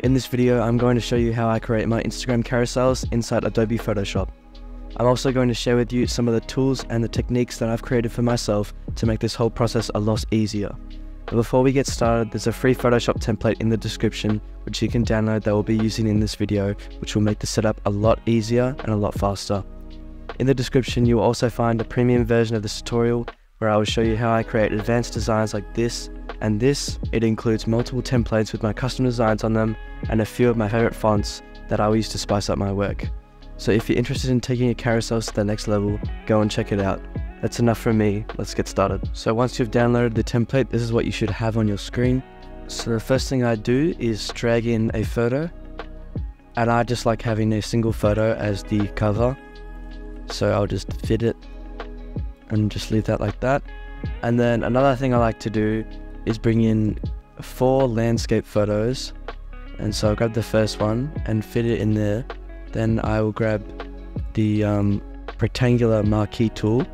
In this video, I'm going to show you how I create my Instagram carousels inside Adobe Photoshop. I'm also going to share with you some of the tools and the techniques that I've created for myself to make this whole process a lot easier. But before we get started, there's a free Photoshop template in the description which you can download that we'll be using in this video, which will make the setup a lot easier and a lot faster. In the description, you will also find a premium version of this tutorial where I will show you how I create advanced designs like this and this. It includes multiple templates with my custom designs on them and a few of my favorite fonts that I will use to spice up my work. So if you're interested in taking your carousels to the next level, go and check it out. That's enough from me, let's get started. So once you've downloaded the template, this is what you should have on your screen. So the first thing I do is drag in a photo, and I just like having a single photo as the cover. So I'll just fit it and just leave that like that. And then another thing I like to do is bring in four landscape photos. And so I'll grab the first one and fit it in there. Then I will grab the um, rectangular marquee tool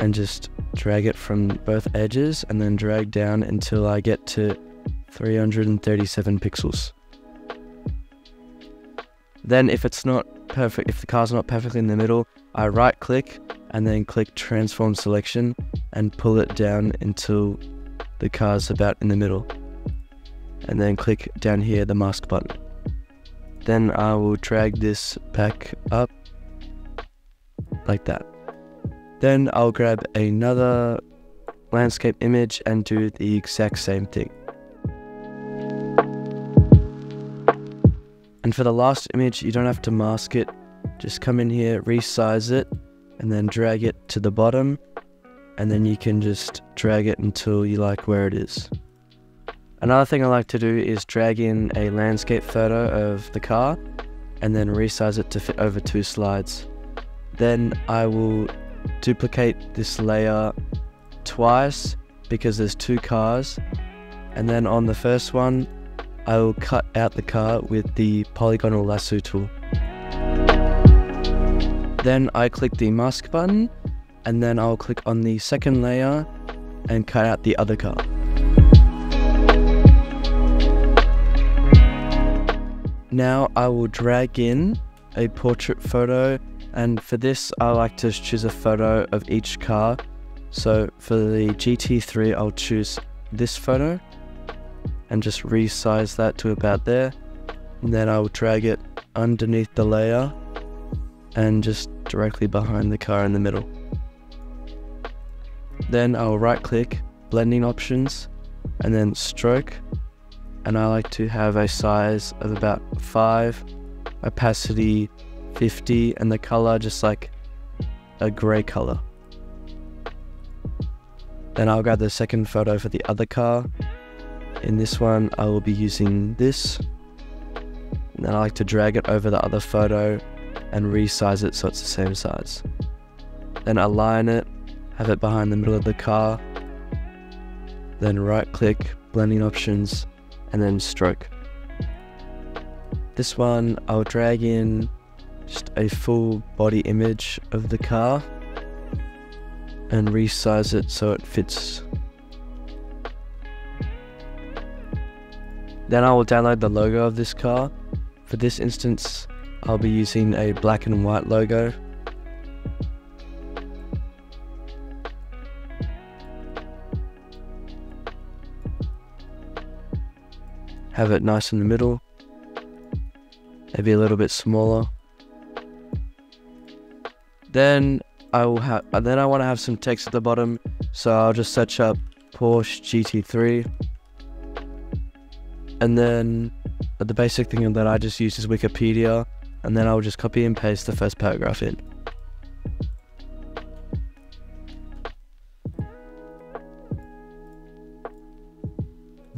and just drag it from both edges and then drag down until I get to 337 pixels. Then if it's not perfect, if the car's not perfectly in the middle, I right click and then click transform selection and pull it down until the car's about in the middle. And then click down here the mask button. Then I will drag this back up like that. Then I'll grab another landscape image and do the exact same thing. And for the last image, you don't have to mask it. Just come in here, resize it, and then drag it to the bottom. And then you can just drag it until you like where it is. Another thing I like to do is drag in a landscape photo of the car and then resize it to fit over two slides. Then I will duplicate this layer twice because there's two cars and then on the first one I will cut out the car with the polygonal lasso tool. Then I click the mask button and then I'll click on the second layer and cut out the other car. Now I will drag in a portrait photo and for this I like to choose a photo of each car. So for the GT3 I'll choose this photo and just resize that to about there. And then I'll drag it underneath the layer and just directly behind the car in the middle. Then I'll right click, blending options, and then stroke. And I like to have a size of about 5, opacity 50, and the color just like a grey color. Then I'll grab the second photo for the other car. In this one, I will be using this. And then I like to drag it over the other photo and resize it so it's the same size. Then align it, have it behind the middle of the car, then right click, blending options, and then stroke. This one I'll drag in just a full body image of the car and resize it so it fits. Then I will download the logo of this car. For this instance, I'll be using a black and white logo. Have it nice in the middle. Maybe a little bit smaller. Then I will have. Then I want to have some text at the bottom, so I'll just search up Porsche GT3, and then the basic thing that I just use is Wikipedia, and then I'll just copy and paste the first paragraph in.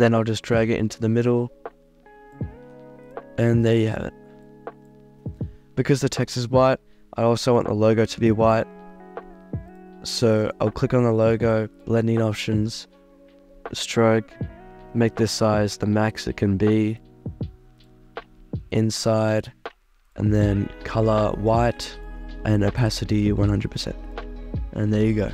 Then I'll just drag it into the middle, and there you have it. Because the text is white, I also want the logo to be white. So I'll click on the logo, blending options, stroke, make this size the max it can be, inside, and then color white and opacity 100%. And there you go.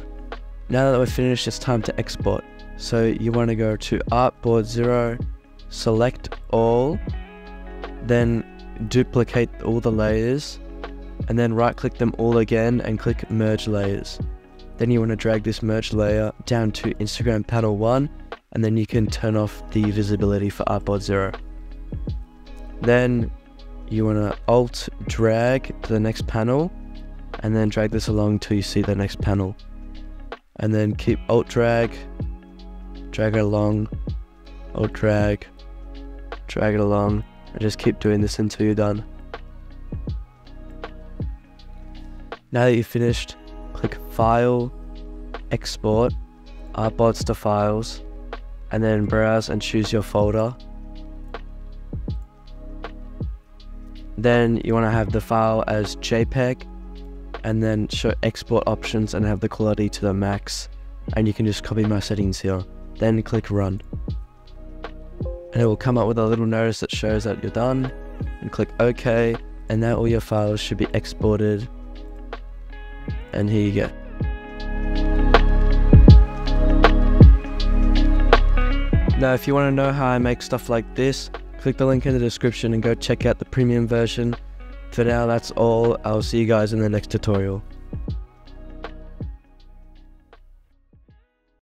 Now that we're finished, it's time to export. So you want to go to Artboard 0 select all, then duplicate all the layers, and then right click them all again and click merge layers. Then you want to drag this merge layer down to Instagram panel 1 and then you can turn off the visibility for Artboard 0. Then you want to alt drag to the next panel and then drag this along till you see the next panel. And then keep alt drag, drag it along, alt drag, drag it along, and just keep doing this until you're done. Now that you've finished, click File, Export, Artboards to Files, and then browse and choose your folder. Then you want to have the file as JPEG and then show export options and have the quality to the max and you can just copy my settings here. Then click run. And it will come up with a little notice that shows that you're done and click OK and now all your files should be exported and here you go. Now if you want to know how I make stuff like this, click the link in the description and go check out the premium version. For now that's all, I'll see you guys in the next tutorial.